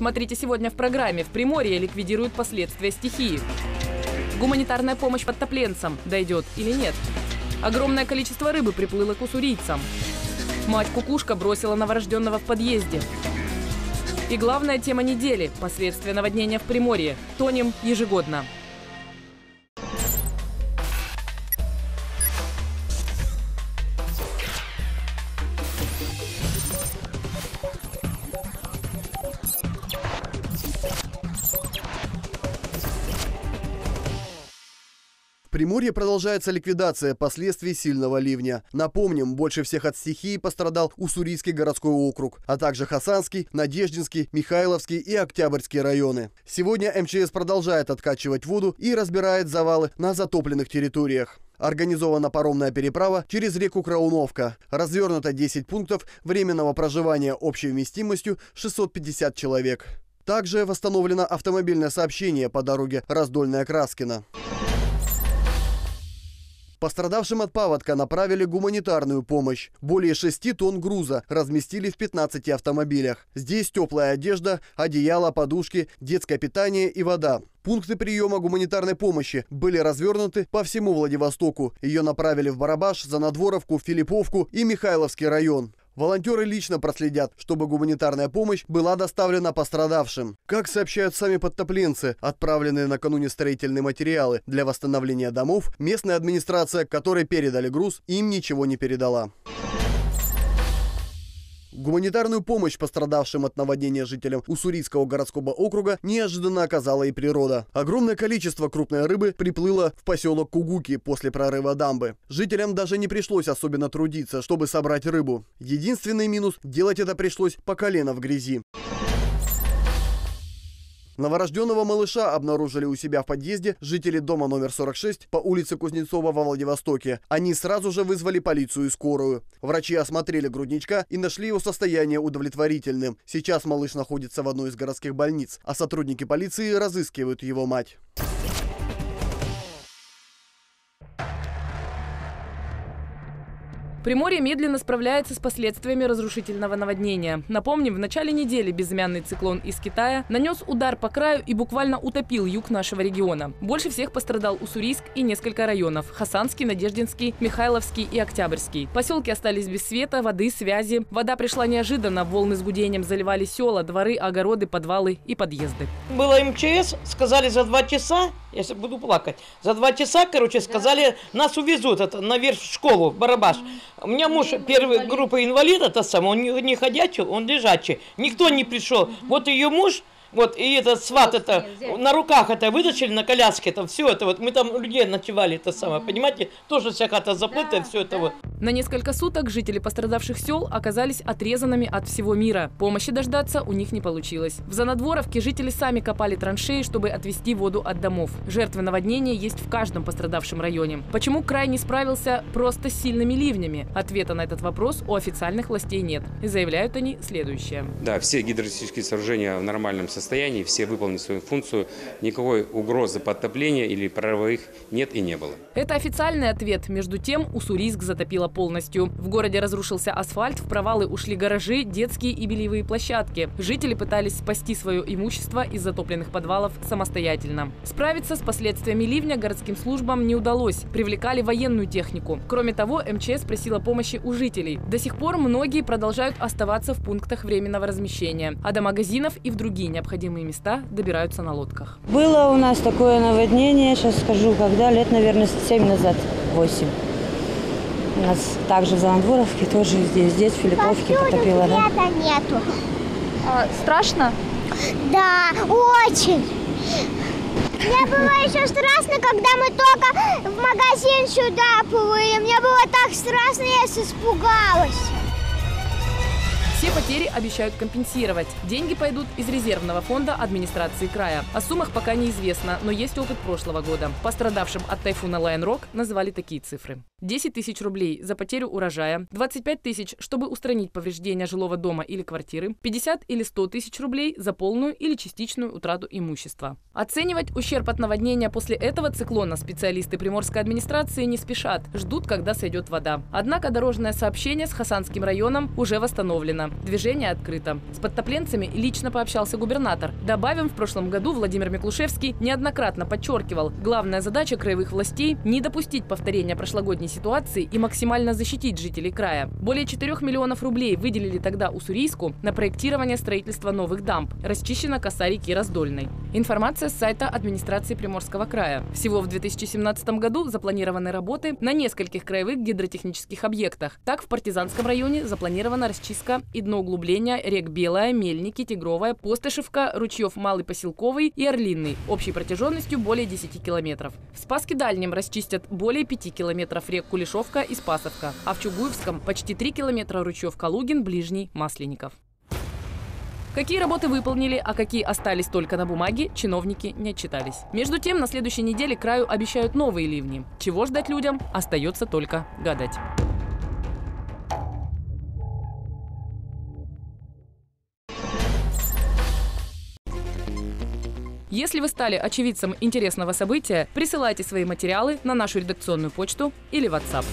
Смотрите сегодня в программе. В Приморье ликвидируют последствия стихии. Гуманитарная помощь подтопленцам дойдет или нет? Огромное количество рыбы приплыло к уссурийцам. Мать-кукушка бросила новорожденного в подъезде. И главная тема недели – последствия наводнения в Приморье. Тонем ежегодно. Приморье продолжается ликвидация последствий сильного ливня. Напомним, больше всех от стихии пострадал Уссурийский городской округ, а также Хасанский, Надеждинский, Михайловский и Октябрьский районы. Сегодня МЧС продолжает откачивать воду и разбирает завалы на затопленных территориях. Организована паромная переправа через реку Крауновка. Развернуто 10 пунктов временного проживания общей вместимостью 650 человек. Также восстановлено автомобильное сообщение по дороге Раздольная-Краскина. Пострадавшим от паводка направили гуманитарную помощь. Более 6 тонн груза разместили в 15 автомобилях. Здесь теплая одежда, одеяло, подушки, детское питание и вода. Пункты приема гуманитарной помощи были развернуты по всему Владивостоку. Ее направили в Барабаш, Занадворовку, Филипповку и Михайловский район. Волонтеры лично проследят, чтобы гуманитарная помощь была доставлена пострадавшим. Как сообщают сами подтопленцы, отправленные накануне строительные материалы для восстановления домов, местная администрация, которой передали груз, им ничего не передала. Гуманитарную помощь пострадавшим от наводнения жителям Уссурийского городского округа неожиданно оказала и природа. Огромное количество крупной рыбы приплыло в поселок Кугуки после прорыва дамбы. Жителям даже не пришлось особенно трудиться, чтобы собрать рыбу. Единственный минус – делать это пришлось по колено в грязи. Новорожденного малыша обнаружили у себя в подъезде жители дома номер 46 по улице Кузнецова во Владивостоке. Они сразу же вызвали полицию и скорую. Врачи осмотрели грудничка и нашли его состояние удовлетворительным. Сейчас малыш находится в одной из городских больниц, а сотрудники полиции разыскивают его мать. Приморье медленно справляется с последствиями разрушительного наводнения. Напомним, в начале недели безымянный циклон из Китая нанес удар по краю и буквально утопил юг нашего региона. Больше всех пострадал Уссурийск и несколько районов – Хасанский, Надеждинский, Михайловский и Октябрьский. Поселки остались без света, воды, связи. Вода пришла неожиданно, волны с гудением заливали села, дворы, огороды, подвалы и подъезды. Было МЧС, сказали за два часа, я буду плакать, за два часа, короче, сказали, нас увезут это, наверх в школу, в Барабаш. У меня муж первой группы инвалида, это сам, он не ходячий, он лежачий. Никто не пришел. Вот ее муж, вот, и этот сват, это, на руках это вытащили, на коляске, это все это, вот, мы там людей ночевали, это самое, понимаете, тоже вся хата заплыта, все это вот. На несколько суток жители пострадавших сел оказались отрезанными от всего мира. Помощи дождаться у них не получилось. В Занадворовке жители сами копали траншеи, чтобы отвести воду от домов. Жертвы наводнения есть в каждом пострадавшем районе. Почему край не справился просто с сильными ливнями? Ответа на этот вопрос у официальных властей нет. И заявляют они следующее. Да, все гидроэлектрические сооружения в нормальном состоянии, все выполнили свою функцию. Никакой угрозы подтопления или прорыва их нет и не было. Это официальный ответ. Между тем, Уссурийск затопило полностью. В городе разрушился асфальт, в провалы ушли гаражи, детские и бельевые площадки. Жители пытались спасти свое имущество из затопленных подвалов самостоятельно. Справиться с последствиями ливня городским службам не удалось. Привлекали военную технику. Кроме того, МЧС просила помощи у жителей. До сих пор многие продолжают оставаться в пунктах временного размещения, а до магазинов и в другие необходимые места добираются на лодках. Было у нас такое наводнение, сейчас скажу, когда, лет, наверное, 7 назад, 8. У нас также в Занадворовке, тоже здесь, здесь, в Филипповке потопило, да? Нету. А, страшно? Да, очень. Мне было еще страшно, когда мы только в магазин сюда плыли. Мне было так страшно, я испугалась. Все потери обещают компенсировать. Деньги пойдут из резервного фонда администрации края. О суммах пока неизвестно, но есть опыт прошлого года. Пострадавшим от тайфуна Лайн Рок называли такие цифры. 10 тысяч рублей за потерю урожая, 25 тысяч, чтобы устранить повреждения жилого дома или квартиры, 50 или 100 тысяч рублей за полную или частичную утрату имущества. Оценивать ущерб от наводнения после этого циклона специалисты Приморской администрации не спешат, ждут, когда сойдет вода. Однако дорожное сообщение с Хасанским районом уже восстановлено. Движение открыто. С подтопленцами лично пообщался губернатор. Добавим, в прошлом году Владимир Миклушевский неоднократно подчеркивал, главная задача краевых властей – не допустить повторения прошлогодней ситуации и максимально защитить жителей края. Более 4 миллионов рублей выделили тогда Уссурийску на проектирование строительства новых дамб. Расчищена коса реки Раздольной. Информация с сайта администрации Приморского края. Всего в 2017 году запланированы работы на нескольких краевых гидротехнических объектах. Так, в Партизанском районе запланирована расчистка и дноуглубления рек Белая, Мельники, Тигровая, Постышевка, ручьев Малый Поселковый и Орлинный общей протяженностью более 10 километров. В Спаске Дальнем расчистят более 5 километров рек Кулешовка и Спасовка, а в Чугуевском почти 3 километра ручьев Калугин, Ближний, Масленников. Какие работы выполнили, а какие остались только на бумаге, чиновники не отчитались. Между тем, на следующей неделе краю обещают новые ливни. Чего ждать людям, остается только гадать. Если вы стали очевидцем интересного события, присылайте свои материалы на нашу редакционную почту или WhatsApp.